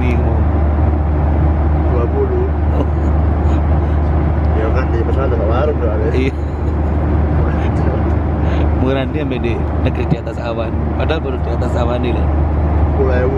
bingung. 20 ya kan di pesawat ada warung ada iya. Murah dia sampai di negeri di atas awan. Padahal baru di atas awan ini lah Pulau